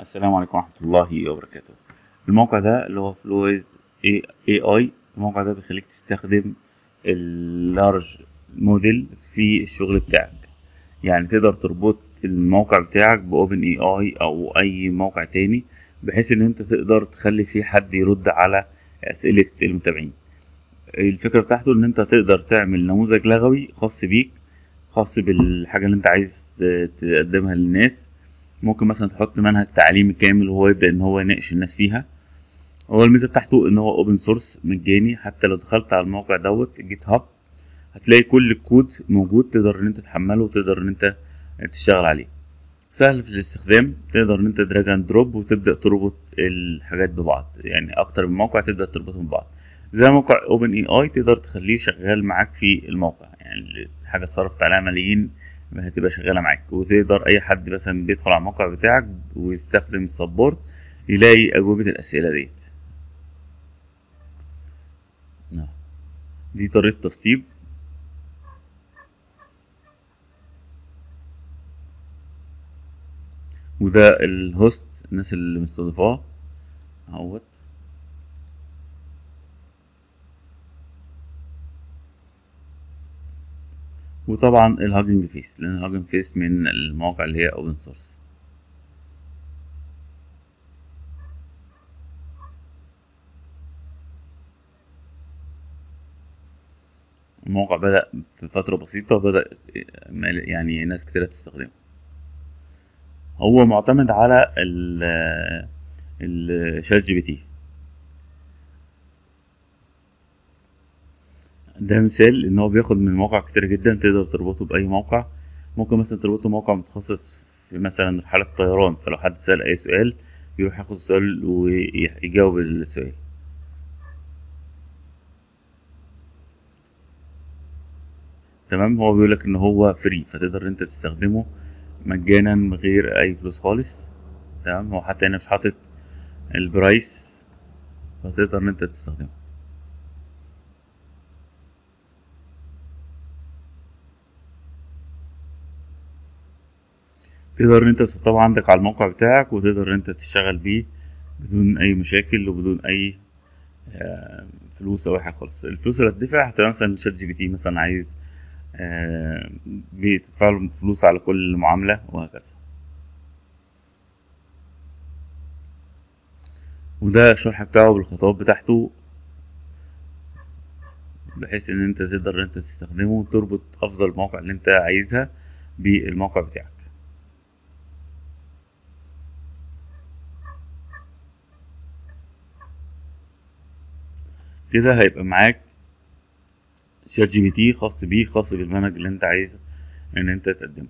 السلام عليكم ورحمة الله وبركاته. الموقع ده اللي هو Flowise AI الموقع ده بيخليك تستخدم ال large model في الشغل بتاعك. يعني تقدر تربط الموقع بتاعك ب OpenAI أو أي موقع تاني بحيث إن أنت تقدر تخلي فيه حد يرد على أسئلة المتابعين. الفكرة بتاعته إن أنت تقدر تعمل نموذج لغوي خاص بيك خاص بالحاجة اللي أنت عايز تقدمها للناس. ممكن مثلا تحط منهج تعليمي كامل وهو يبدأ إن هو يناقش الناس فيها. هو الميزة بتاعته إن هو open source مجاني. حتى لو دخلت على الموقع دوت GitHub هتلاقي كل الكود موجود تقدر إن أنت تحمله وتقدر إن أنت تشتغل عليه. سهل في الاستخدام تقدر إن أنت drag and drop وتبدأ تربط الحاجات ببعض. يعني أكتر من موقع تبدأ تربطهم ببعض. زي موقع OpenAI تقدر تخليه شغال معاك في الموقع. يعني حاجة صرفت عليها ملايين هتبقى شغالة معاك. وتقدر أي حد مثلا بيدخل على الموقع بتاعك ويستخدم ال support يلاقي أجوبة الأسئلة ديت. دي طريقة تسطيب. وده ال host الناس اللي مستضيفاه. أهوت. وطبعا ال Hugging Face لأن ال Hugging Face من المواقع اللي هي open source الموقع بدأ في فترة بسيطة بدأ يعني ناس كتيرة تستخدمه. هو معتمد على ال ChatGPT ده مثال إن هو بياخد من مواقع كتير جدا تقدر تربطه بأي موقع. ممكن مثلا تربطه موقع متخصص في مثلا رحلة طيران فلو حد سأل أي سؤال يروح ياخد السؤال ويجاوب السؤال. تمام؟ هو بيقولك إن هو free فتقدر أنت تستخدمه مجانا من غير أي فلوس خالص. تمام؟ هو حتى هنا مش حاطط ال price فتقدر إن أنت تستخدمه. تقدر إن أنت تسطبه عندك على الموقع بتاعك وتقدر إن أنت تشتغل بيه بدون أي مشاكل وبدون أي فلوس أو أي حاجة خالص. الفلوس اللي هتدفع هتبقى مثلا ChatGPT مثلا عايز بتدفع له فلوس على كل معاملة وهكذا. وده الشرح بتاعه بالخطوات بتاعته بحيث إن أنت تقدر إن أنت تستخدمه وتربط أفضل المواقع اللي أنت عايزها بالموقع بتاعك. كده هيبقى معاك ChatGPT خاص بيه خاص بالمنهج اللي انت عايز ان انت تقدمه.